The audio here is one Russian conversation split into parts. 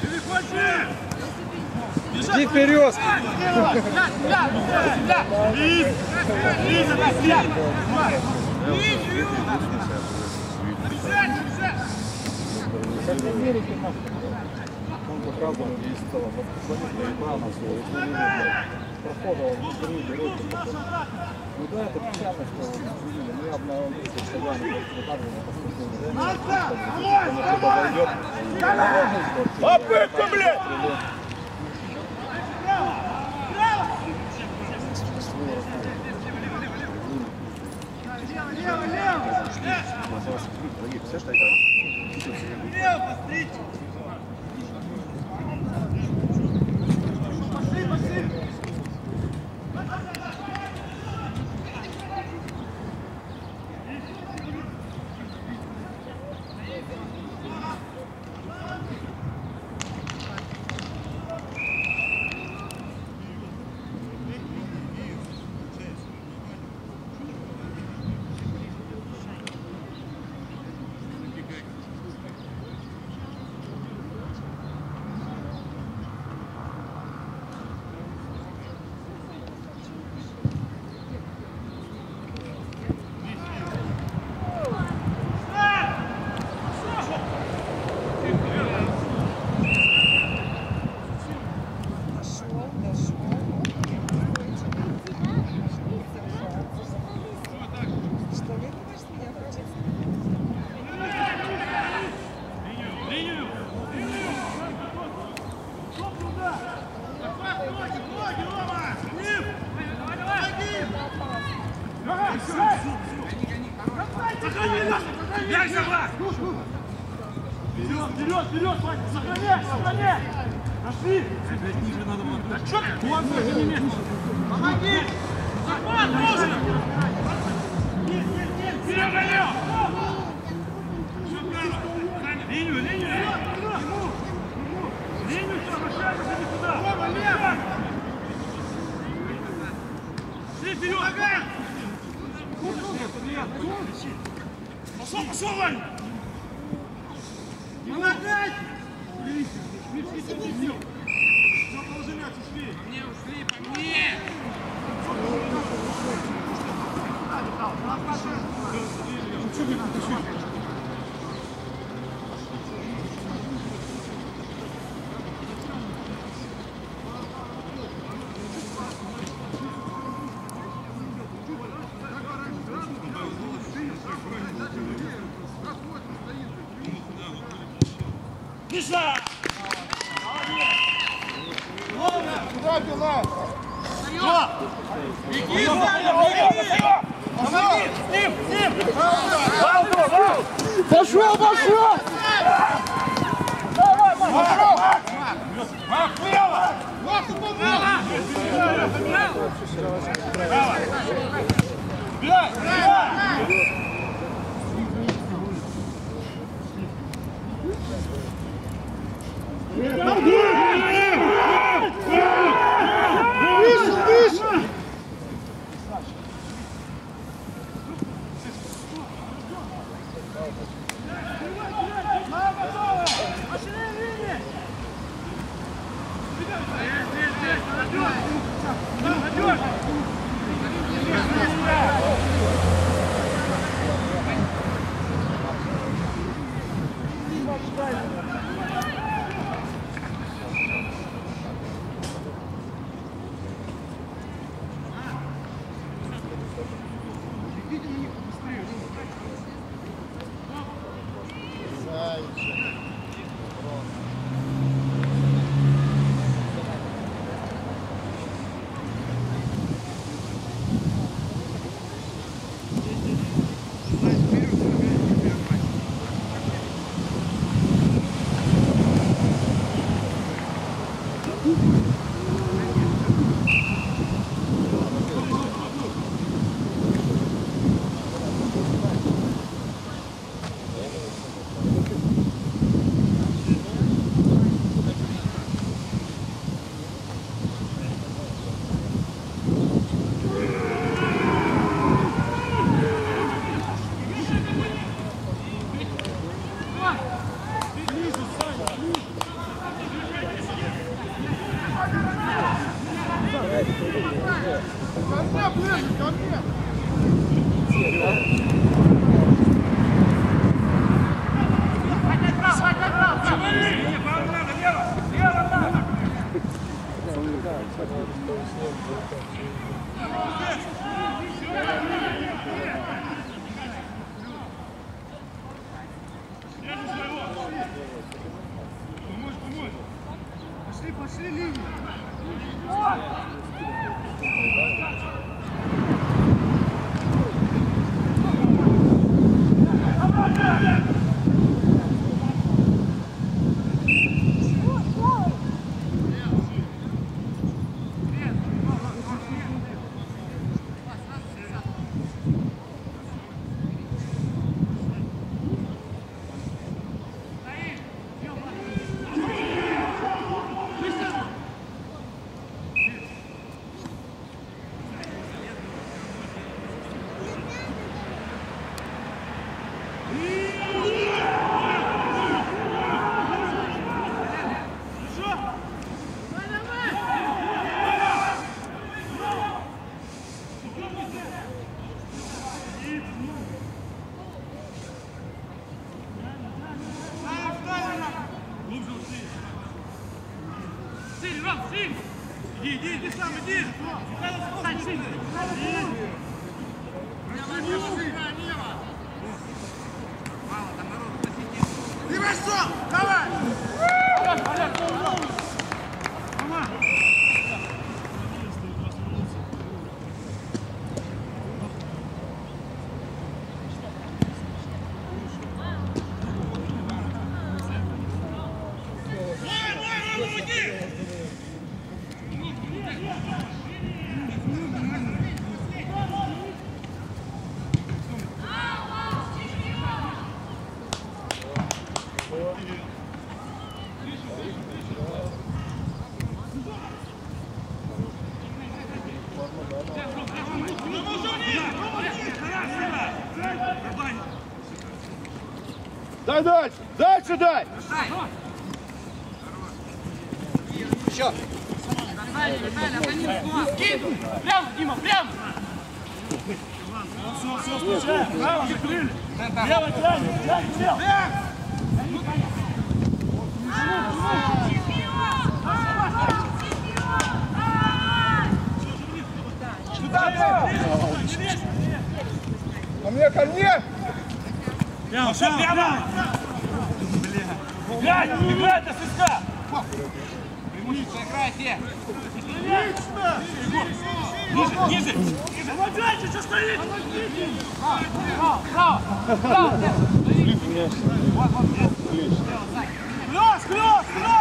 Перехвати! Иди вперед! Лиз! Лиз, отпусти! Как в Америке, он показывал действовал, вот посмотрите, экрана свой, если вы прохода, он не берет, руки Ну да, это печально, что вот изменили. Мы обнаружили, что я не показывали, поскольку Попытка, блядь! Мяч Вперед, вперед, Ваня! Сохраняй, сохраняй! Пошли! Опять ниже надо было. Да что ты? Вон, не место. Помоги! Захват нужен! Нет, нет, нет! Вперед, Галё! Линию, линию, линию! Линию, все, обращайся, иди туда! Рома, лево! Шли вперед! Помогай! Пошел, пошел, Ваня! Помогай! Все, положи мяч, ушли! Мне ушли, по мне! Миша! Mm-hmm. Пошли, пошли, линию. Иди, иди, иди сам, иди! Стань, силь! Ты пошел! Давай! Дай дальше! Дальше дай! Прямо, Дима, прямо! Все, все, встречаем! Право, закрыли! Лево, тянем, тянем, лево! Сюда, Ко мне, ко мне! Прямо, все, прямо! Играй, играй до свистка! Ниже, ниже! Помогайте, что стоите! Клёс, клёс, клёс!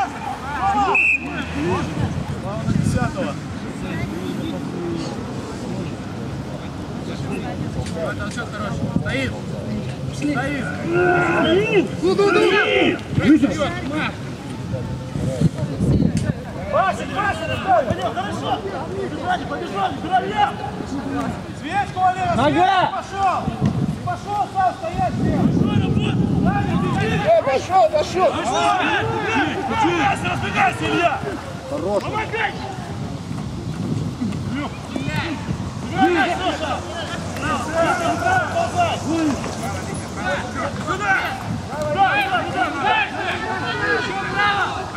Пасик, пасик, отдай! Пойдем, хорошо! Побежали, побежали, здоровья! Свечку, Валера, Нога! пошел! Пошел, сам стоять! Э, пошел, пошел! Разбегайся, разбегайся, Илья! Хорош! Помогай! Помогай, Саша! Сюда! Сюда, сюда, сюда! Дальше! Право!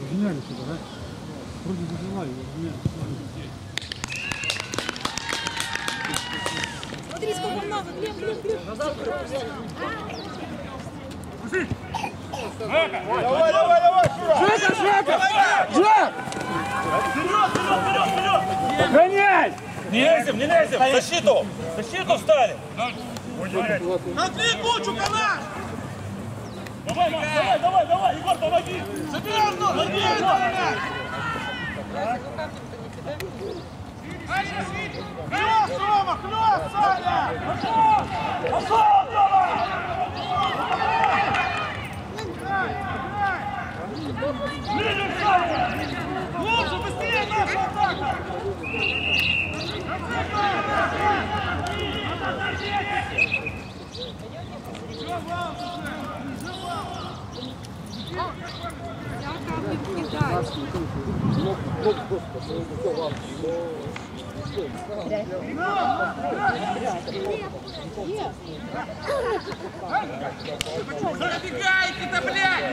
Разменяли сюда, да? Вроде бы жила его, разменяли. Смотри, сколько много. Глеб, Глеб, Глеб. Давай, давай, давай, Шура! Жека, Жека! Жек! Вперед, вперед, вперед, вперед! Охраняй! Не лезем, не лезем! В защиту! В защиту встали! На три кучу, канаш! Давай, Макс, давай, давай, давай, Егор, помоги! Забери одну! Забери одну! Глубже, быстрее наша атака! Забегайте-то, блядь!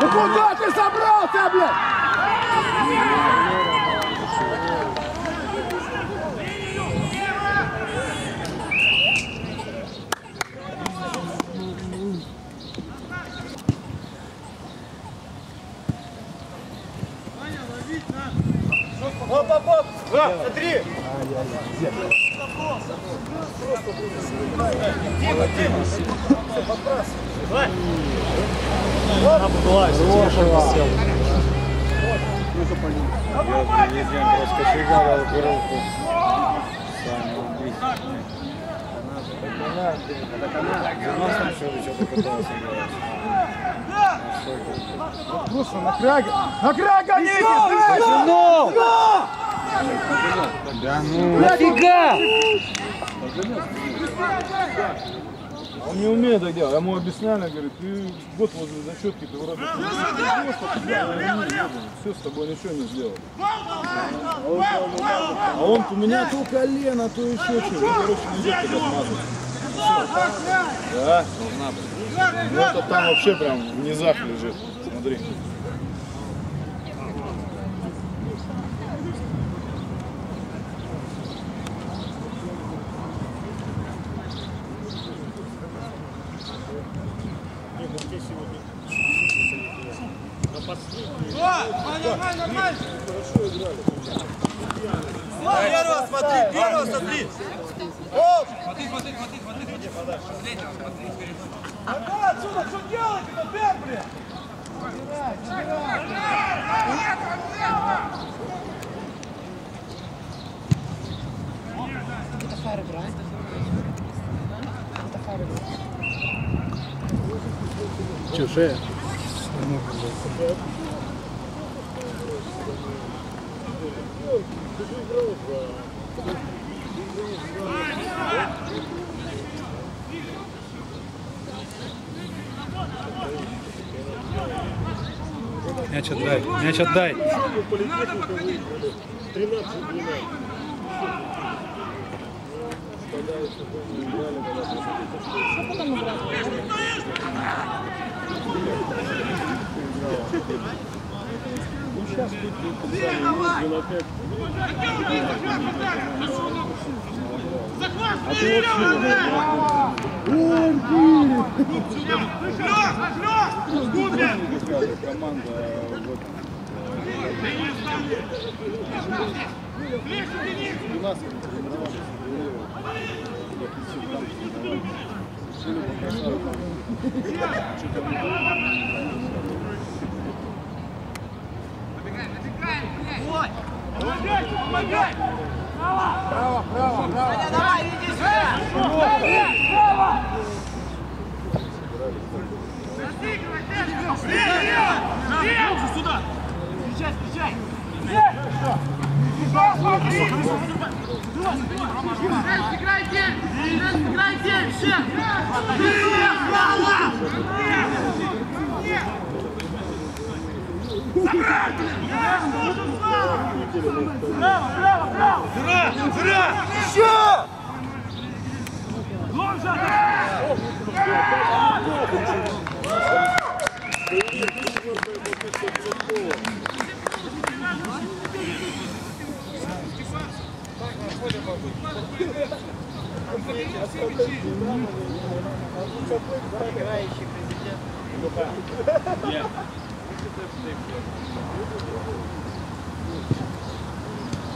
Ну куда ты собрался, блядь? Оп, оп, оп! Ра, смотри! Дима, Дима! Давай! Раскочегарил руку. Заносом что ли что-то пытался делать. Просто на краге. На краг гоните! Ну! Да ну! Нафига? Он не умеет так делать. Я ему объясняли, говорит, ты год возле зачетки, ты вроде все, с тобой ничего не сделал. А он у меня то колено, то еще что. Ну, короче, не идет. Да, должна быть. Ну, это там вообще прям в низах лежит. Смотри. Нормально, нормально! Первого смотри, первого смотри! Оп! Смотри, смотри, смотри, смотри, смотри. А да, отсюда что делаете-то, Бен, блин? Чужие. Мяч отдай, мяч отдай. Захват, Лёва! Лёс, Лёс! Гудвин! Команда вот Ближе, Денис! у нас тренировались! Право, право, право. Давай, иди сюда! Право! Сюда! Встречай, встречай! Играйте! Играйте! Все! Браво, браво, браво! Зра! Зра! Еще! Глубже! Играющий президент. Нет.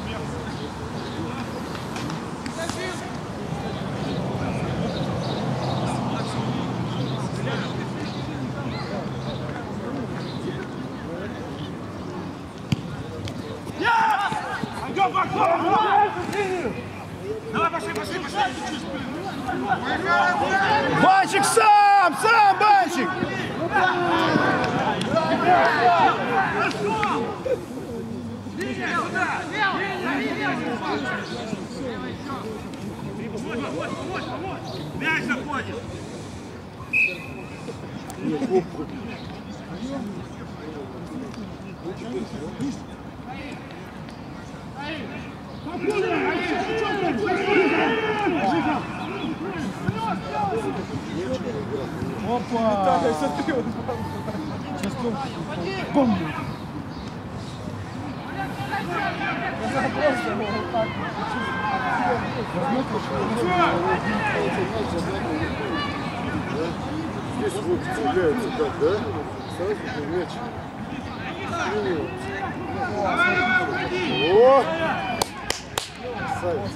Мерзость. Здесь вот цепляется так, да? Сразу мяч. О! Красавец.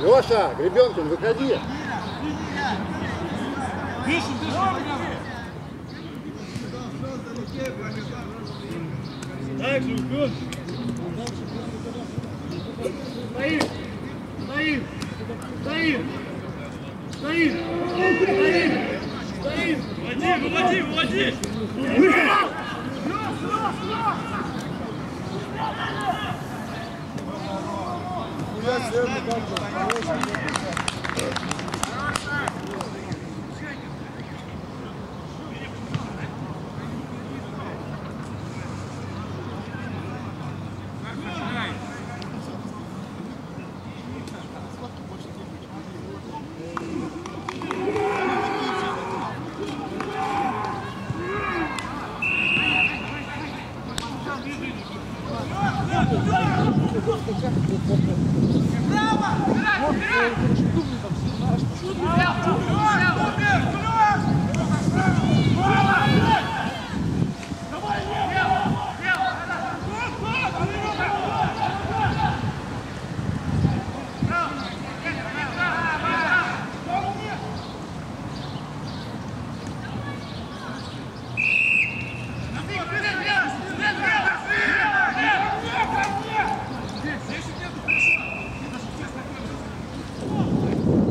Леша, Гребенкин, выходи. Так же, вперед. Стоим. Стоим. Стоим. Стоим. Стоим. Стоим. Выводи, выводи, выводи.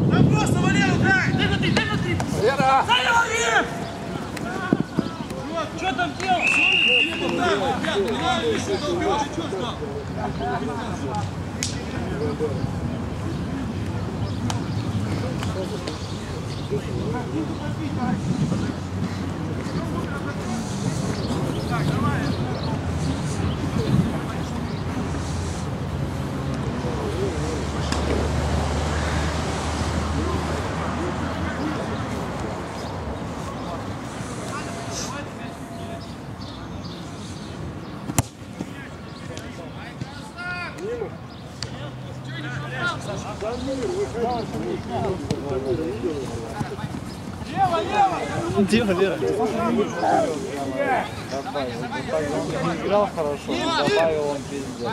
Да просто Валеру дай! Дай на три, дай на три! Вера! Валер! Что там делал? Играл хорошо, добавил он пиздец.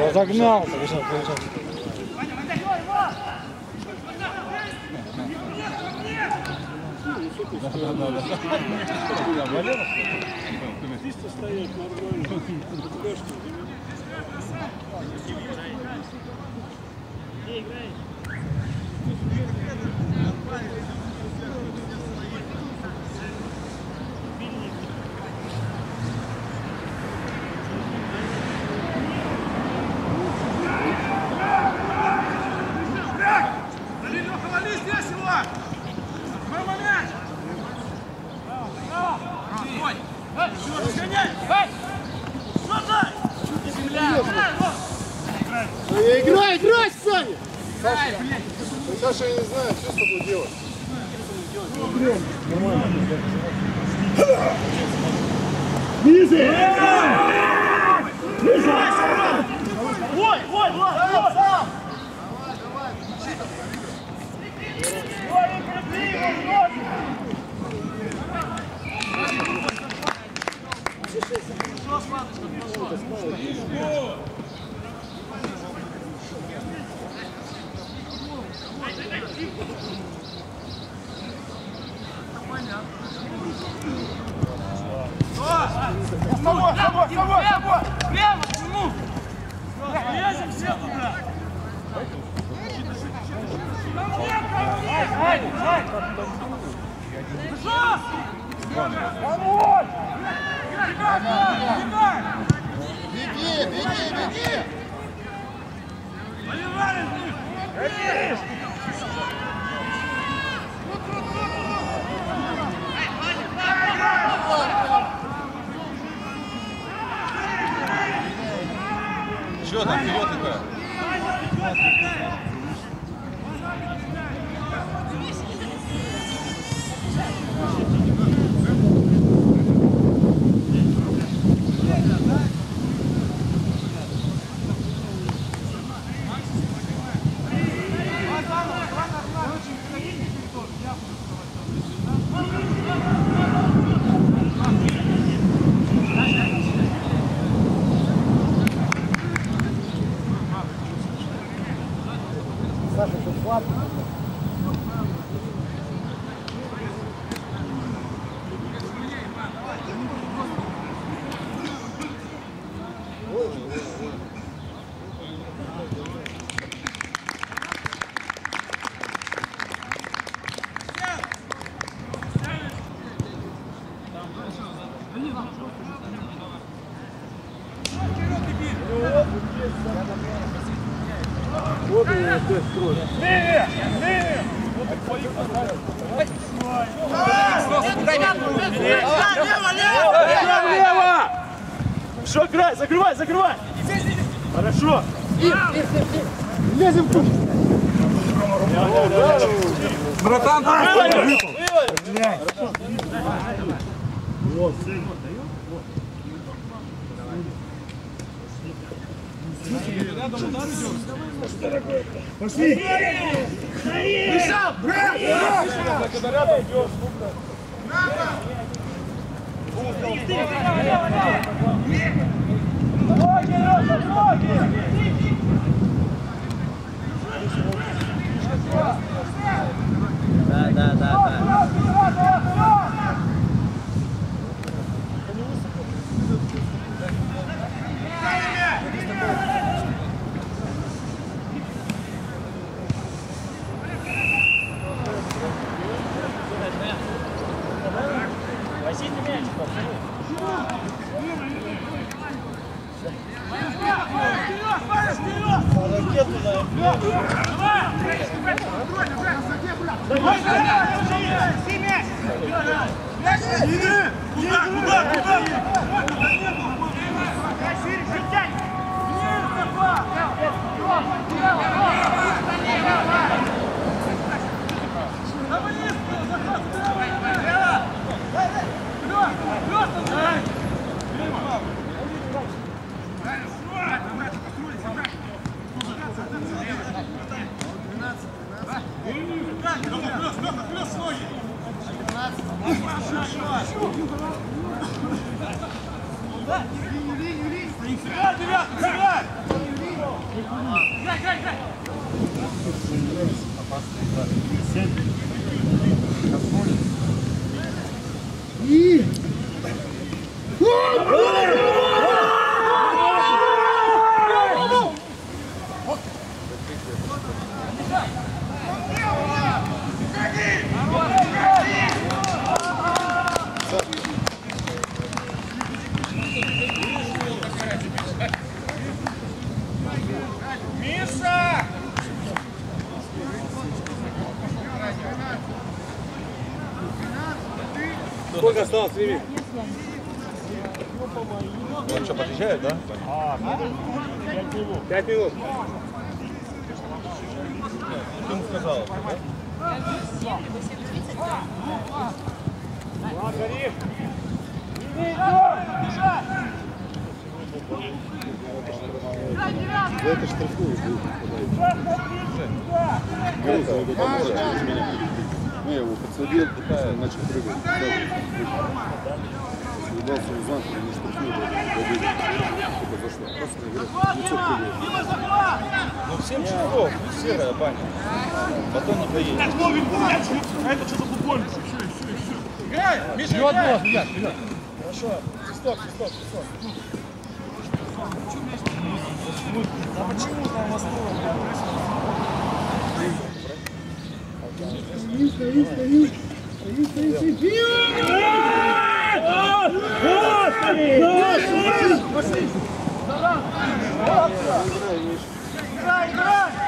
Разогнал, побежал, побежал. Вали, Что с матушкой? Левее! Левее! Лево, лево! Лево! Что, играй, закрывай, закрывай! Хорошо! Лезем в кучу! Братан, Пошли! Миша, брат! Когда рядом идешь, Ноги, Леша, ноги! Да, да, да, да. За это штрафуют. Говорит, он говорит, «Поможешь через меня». Ну, я его подсадил, начал прыгать. Съебался в замке, не штрафуют. Только за что? Просто говорят, лицо. Ну, в 7 часов, ну, серая баня. Потом не поедет. А это что-то футбольный. Все, все, все. играй! Миша, Вперед, играй! нос, Илья, вперед. Хорошо. Стоп, стоп, стоп. А почему там Восток? Играй, играй!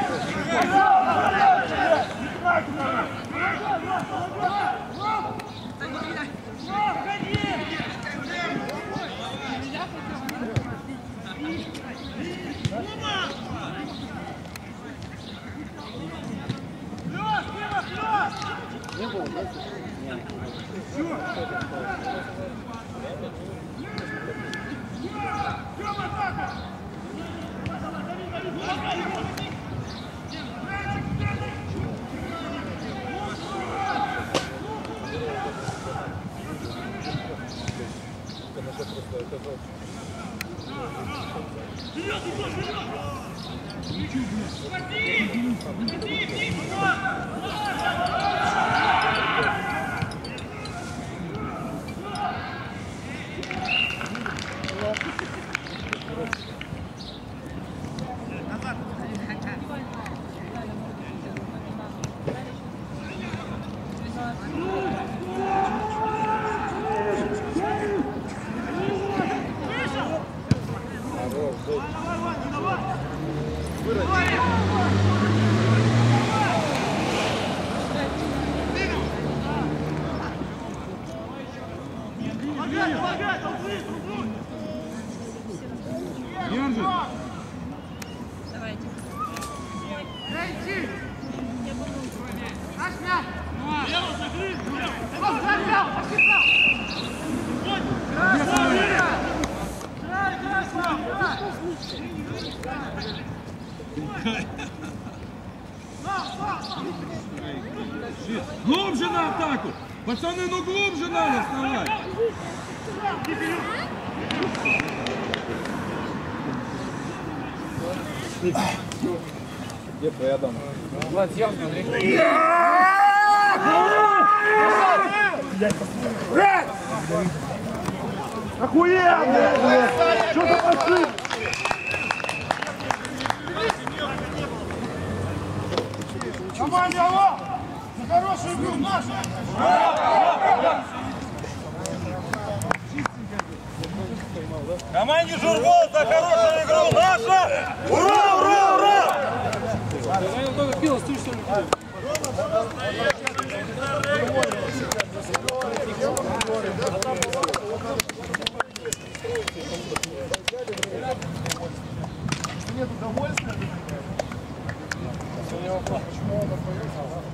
Где твоя дама? Влад, съем, смотри. Охуенно! Что за пошли? Команде, алло! За хорошую игру, наша! Команде Журбол за хорошую игру! Наша! Ура, ура, ура! Нет удовольствия. Почему он поет?